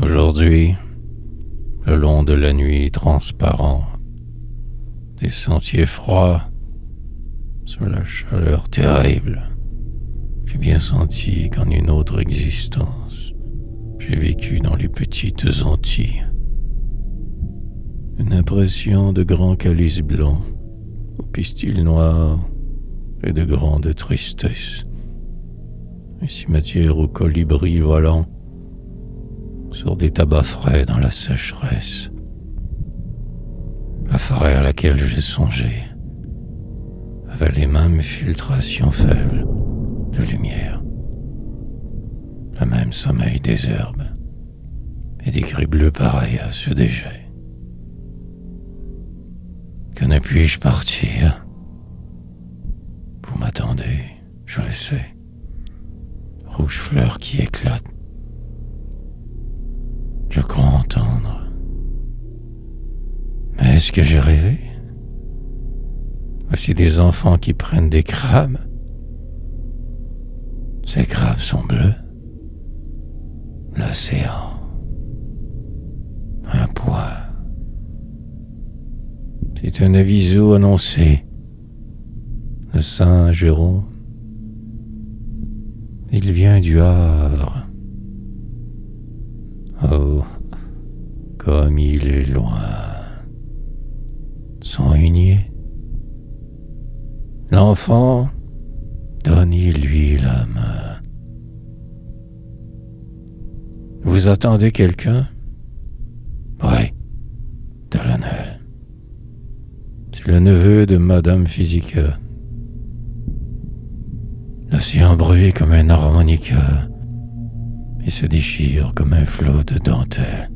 Aujourd'hui, le long de la nuit transparente, des sentiers froids, sous la chaleur terrible, j'ai bien senti qu'en une autre existence, j'ai vécu dans les petites Antilles. Une impression de grands calices blancs, aux pistils noirs et de grande tristesse. Un cimetière aux colibris volants sur des tabacs frais dans la sécheresse. La forêt à laquelle j'ai songé avait les mêmes filtrations faibles de lumière, le même sommeil des herbes et des gris bleus pareils à ceux des jets. Que ne puis-je partir? Vous m'attendez, je le sais. Rouge fleur qui éclate est-ce que j'ai rêvé? Voici des enfants qui prennent des crabes. Ces crabes sont bleus. L'océan. Un poids. C'est un aviso annoncé. Le Saint Jérôme. Il vient du Havre. Oh, comme il est loin. L'enfant, donnez-lui la main. Vous attendez quelqu'un? Oui, Lionel. C'est le neveu de Madame Physica. L'océan bruit comme un harmonica se déchire comme un flot de dentelle.